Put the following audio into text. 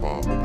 basketball.